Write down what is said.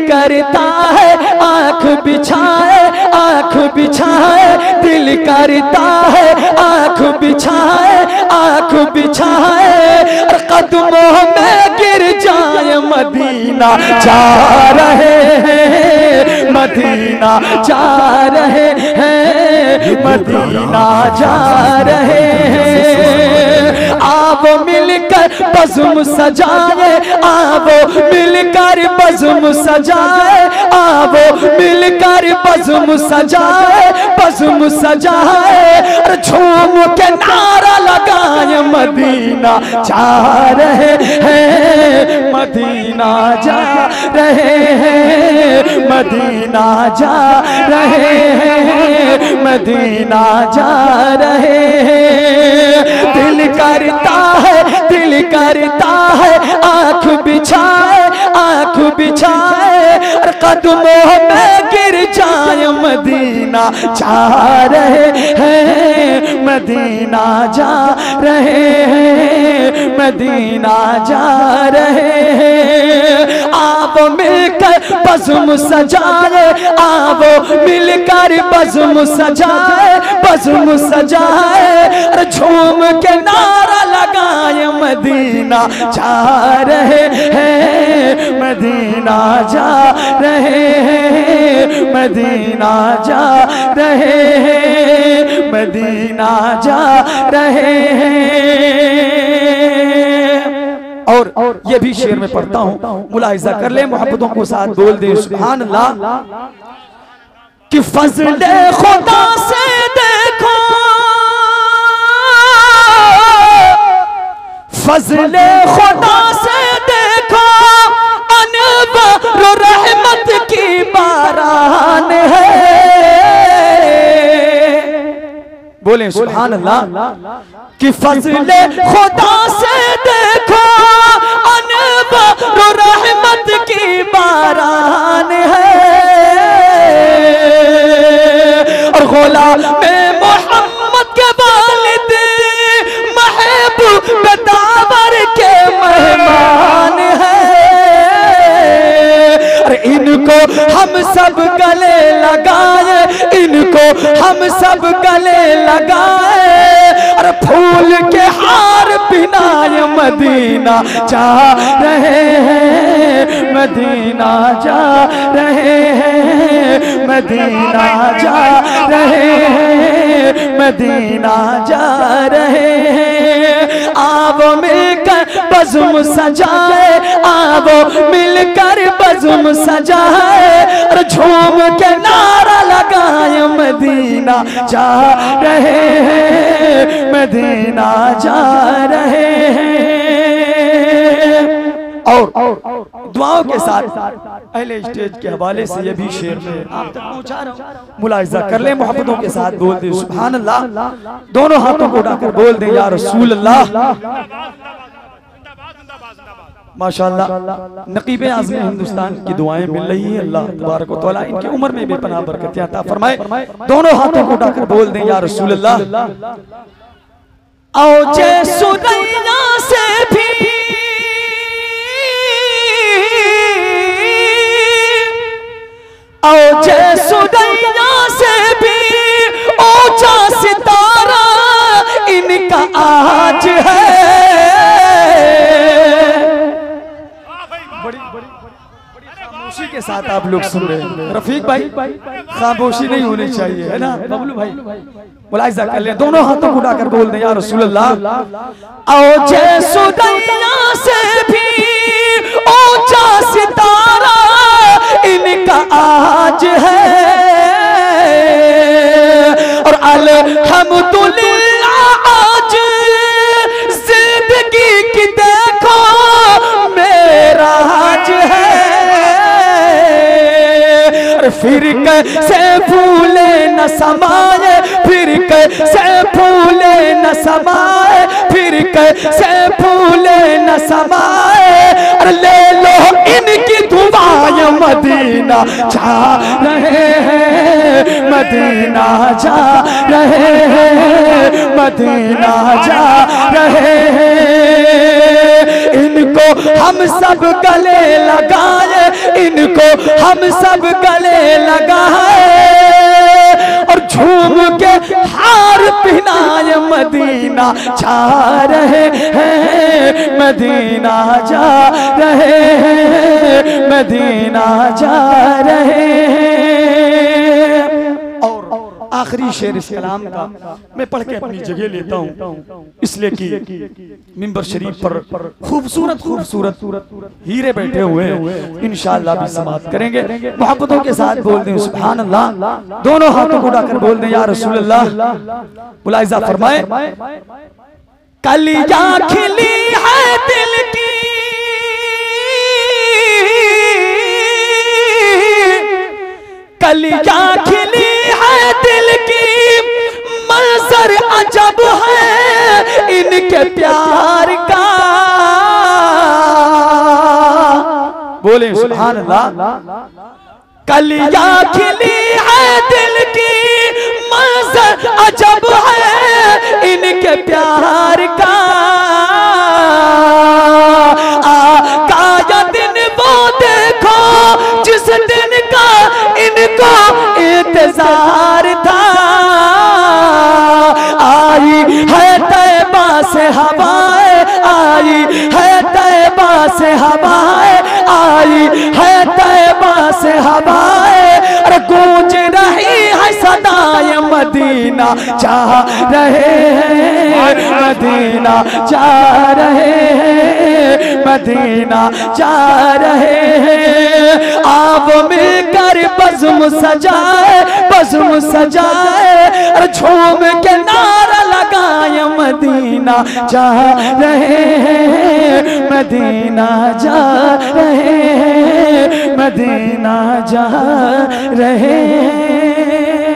करता है, आँख बिछाए आँख बिछाए, दिल करता है, आँख बिछाए आँख बिछाए। कदमों में गिर जाए मदीना, जा रहे हैं, मदीना जा रहे हैं, मदीना जा रहे हैं। आप बजुम सजाए आवो मिलकर बजुम सजाए आवो मिलकर बजुम सजाए बजुम सजाए। झूम के नारा लगाए, मदीना जा रहे हैं, मदीना जा रहे हैं, मदीना जा रहे हैं, मदीना जा रहे हैं। करता है, आँख बिछाए आँख बिछाए, और कदमों में गिर जाए मदीना जा रहे हैं, मदीना जा रहे हैं, मदीना जा रहे हैं। आप मिलकर बजुम सजाए, आप मिलकर बजुम सजाए बजुम सजाए झूम के नारा लगाए मदीना जा रहे हैं, मदीना जा रहे हैं, मदीना जा रहे हैं, मदीना जा रहे हैं। और और ये भी शेर में पढ़ता हूँ मुलाहिजा कर ले मोहब्बतों को साथ, बोल दे अल्लाह। कि फजल खुदा से फजल। खुदा से देखो अनवर रहमत की बारान है। बोले सुभान अल्लाह। कि फजल खुदा से देखो हम सब गले लगाए, इनको हम सब गले लगाए। और फूल के हार पिनाए मदीना जा रहे हैं, मदीना जा रहे हैं, मदीना जा रहे हैं, मदीना जा रहे हैं। आप मिलकर बजुम सजाए आप मिलकर बजुम सजाए। और झूम के नारा लगाए मदीना जा रहे हैं, मदीना जा रहे हैं। और दुआओं के साथ, पहले स्टेज के हवाले से ये भी शेर में आप तक पहुँचा रहा हूँ। मुलाहिजा कर ले मोहब्बतों के साथ, बोल दे सुभान अल्लाह दोनों हाथों को उठाकर बोल दे, या रसूल अल्लाह माशाल्लाह नकीब आज़म हिंदुस्तान की दुआएँ मिल रही है। अल्लाह तबारक इनकी उम्र में बेपनाह बरकत अता फरमाए दोनों हाथों को उठाकर बोल दें या रसूल अल्लाह आओ जय सुरैया से भी। आओ जय सुरैया से भी। ऊँचा सितारा इनका आज है। खामोशी के साथ आप लोग सुन रहे हैं। रफीक भाई खामोशी नहीं होनी चाहिए है ना? बबलू भाई। मुलाहिजा कर ले। दोनों हाथों को उठाकर बोल दें या रसूल अल्लाह आओ जय सुदैया से भी ऊँचा सितारा इनका आज है। और अल्हम्दुलिल्लाह फिर कैसे फूले न समाए फिर कैसे फूले न समाए फिर कैसे फूले न समाए अरे ले लो इनकी दुआएँ, मदीना जा रहे हैं, मदीना जा रहे हैं, मदीना जा रहे हैं। हम सब गले लगाए, इनको हम सब गले लगाए। और झूम के हार पहनाए मदीना जा रहे हैं, मदीना जा रहे हैं, मदीना जा रहे हैं। आखिरी शेर इस कलाम का मैं पढ़ के अपनी जगह लेता हूँ। इसलिए कि मिंबर शरीफ पर खूबसूरत खूबसूरत हीरे बैठे हुए हैं। इंशाल्लाह भी समाप्त करेंगे। मोहब्बतों के साथ बोल दें सुभान अल्लाह दोनों हाथों को उठाकर बोल दें या रसूल अल्लाह मुलाइजा फरमाए। कलिया खिली है दिल की। कलिया अजब है इनके प्यार का। बोले सुभान अल्लाह कलिया खिली है दिल की मंजर अजब है इनके प्यार का। दिन वो देखो जिस दिन का इनको इंतज़ार था। आई है तैबा से हवाएँ, आई है तैबा से हवाएँ, आई है तैबा से हवाएँ। अरे गूंज रही है सदाए मदीना चाह रहे हैं। मदीना जा रहे हैं। मदीना जा रहे हैं। आप मिलकर बज़म सजाए बज़म सजाए। और झूम के नारा मदीना जा रहे हैं मदीना जा रहे हैं मदीना जा रहे हैं।